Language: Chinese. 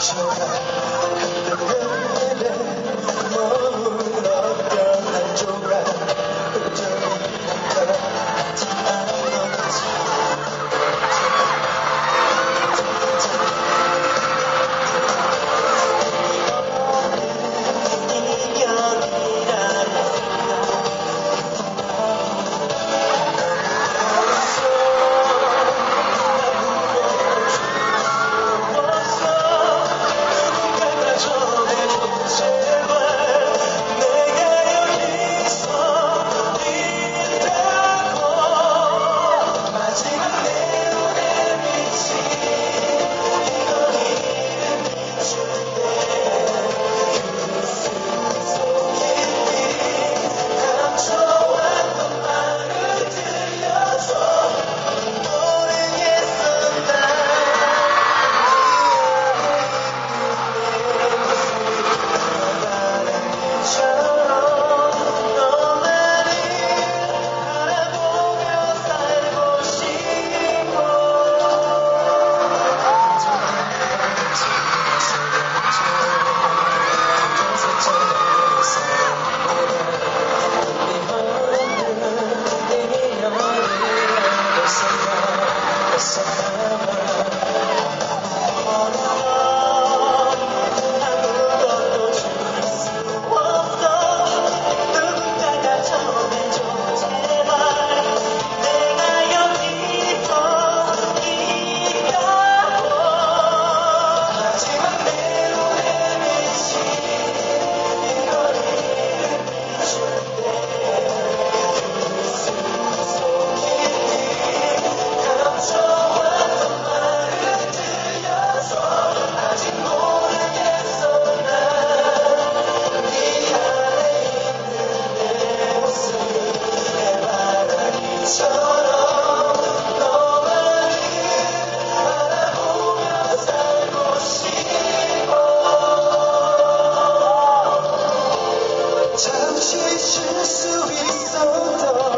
相爱，两个人。其实是你走的